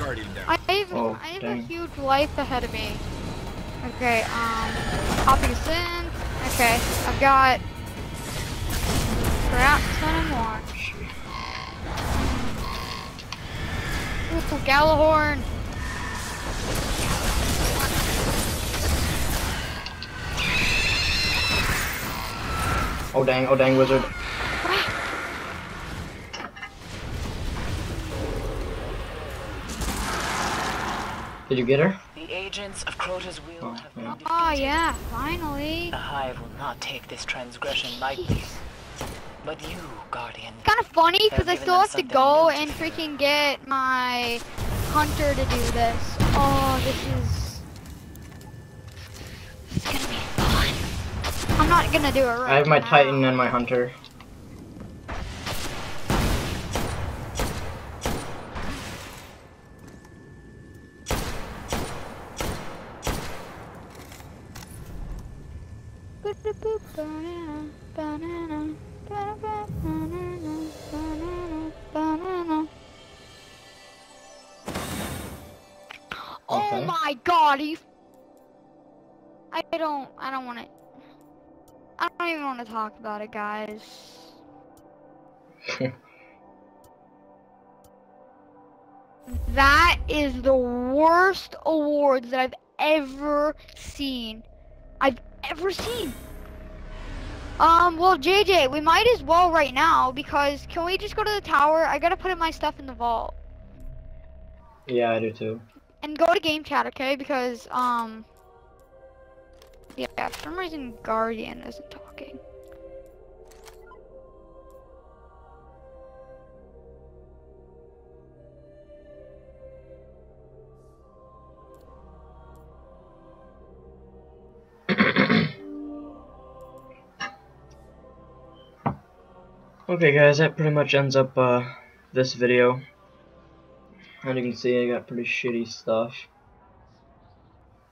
Guardian down. I have, Oh, I have a huge life ahead of me. Okay, um, popping us in. Okay, I've got crap ton of more. Ooh, Gjallarhorn. Oh dang, oh dang, wizard. Did you get her? The agents of Crota's will Oh, have yeah. been Oh yeah, finally. The Hive will not take this transgression lightly. But you, Guardian, Kind of funny because I still have to go and freaking get my hunter to do this. Oh, this is. It's gonna be fun. I'm not gonna do it right I have my now. titan and my hunter. Oh my god. I don't. I don't want to. I don't even want to talk about it, guys. That is the worst awards that I've ever seen. I've ever seen. Um, well, JJ, we might as well right now because can we just go to the tower? I gotta put in my stuff in the vault yeah, I do too. and go to game chat, okay? Because um, yeah, for some reason Guardian isn't talking. Okay guys, that pretty much ends up uh, this video. As you can see, I got pretty shitty stuff.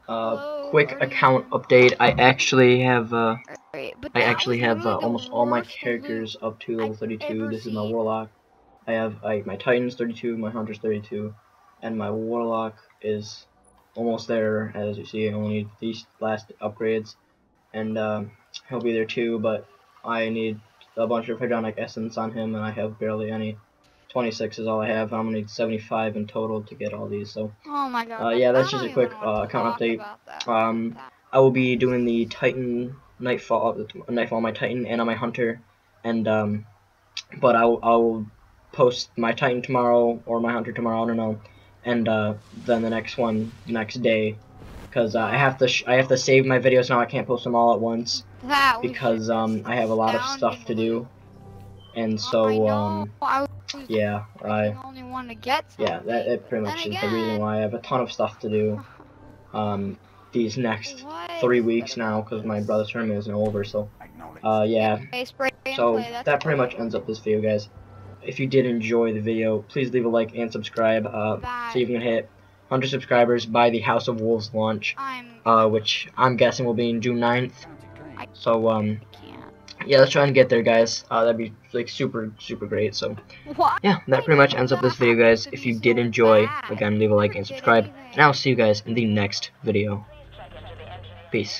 Uh, Hello, quick account update. I actually have uh, Right, I actually have uh, almost all my characters up to level 32. ever This is my warlock. I have like my Titan's 32, my Hunter's 32, and my warlock is almost there. As you see, I only need these last upgrades, and um, he'll be there too. But I need a bunch of Hadronic Essence on him, and I have barely any. 26 is all I have. I'm gonna need 75 in total to get all these. So Oh my god. Uh, yeah, that's I just a quick, uh, account update. that. um, I will be doing the Titan Nightfall, uh, Nightfall on my Titan and on my Hunter, and um, but I'll I'll post my Titan tomorrow or my Hunter tomorrow. I don't know, and uh, then the next one the next day, because uh, I have to sh I have to save my videos now. I can't post them all at once That because um I have a lot of stuff to do, and I so know, um I was yeah I. the only one to get Yeah, that it pretty much is the reason why I have a ton of stuff to do. Um, these next What? three weeks now because my brother's tournament isn't over. So, uh, yeah. Okay, spray and So that pretty much ends up this video, guys. If you did enjoy the video, please leave a like and subscribe. Uh, Bye. see if you can hit 100 subscribers by the House of Wolves launch, uh, which I'm guessing will be in June 9th. So, um, yeah, let's try and get there, guys. Uh, that'd be like super, super great. So. Yeah, that pretty much ends up this video, guys. If you did enjoy, again, leave a like and subscribe. And I'll see you guys in the next video. Peace.